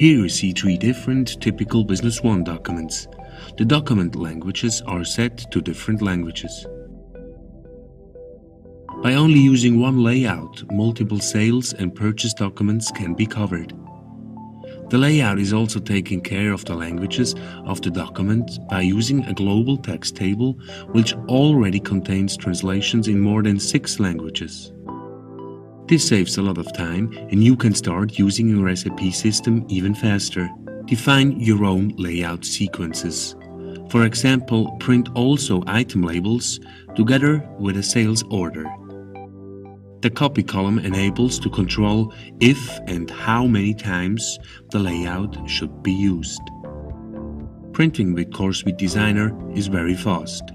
Here you see three different typical Business One documents. The document languages are set to different languages. By only using one layout, multiple sales and purchase documents can be covered. The layout is also taking care of the languages of the document by using a global text table which already contains translations in more than six languages. This saves a lot of time and you can start using your SAP system even faster. Define your own layout sequences. For example, print also item labels together with a sales order. The copy column enables to control if and how many times the layout should be used. Printing with CoreSuite Designer is very fast.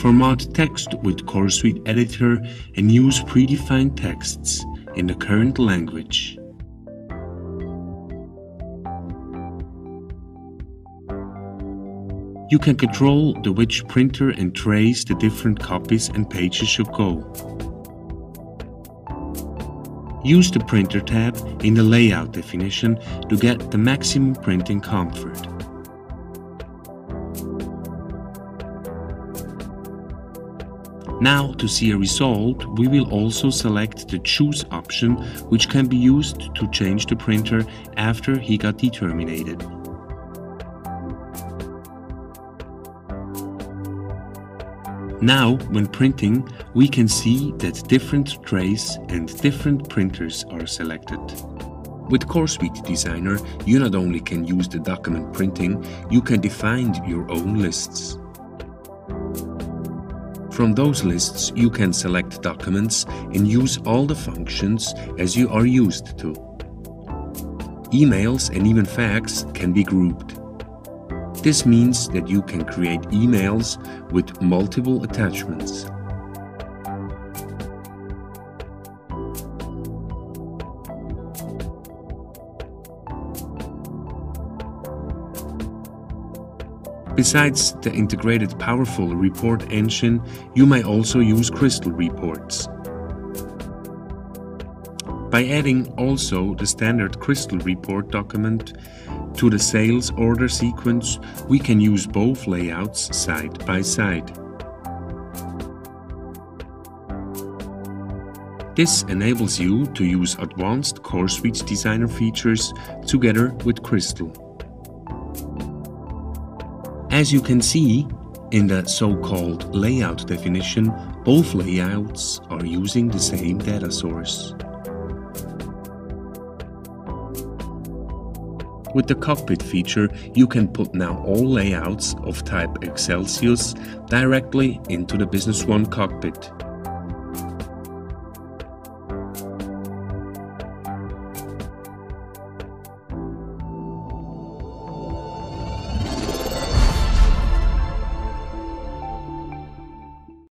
Format text with CoreSuite Editor and use predefined texts in the current language. You can control the which printer and trace the different copies and pages should go. Use the printer tab in the layout definition to get the maximum printing comfort. Now to see a result, we will also select the choose option which can be used to change the printer after he got determinated. Now, when printing, we can see that different trays and different printers are selected. With CoreSuite Designer, you not only can use the document printing, you can define your own lists. From those lists, you can select documents and use all the functions as you are used to. Emails and even fax can be grouped. This means that you can create emails with multiple attachments. Besides the integrated powerful report engine, you may also use Crystal reports. By adding also the standard Crystal report document, to the sales order sequence, we can use both layouts side by side. This enables you to use advanced CoreSuite Designer features together with Crystal. As you can see, in the so-called layout definition, both layouts are using the same data source. With the cockpit feature, you can put now all layouts of type Xcelsius directly into the Business One cockpit.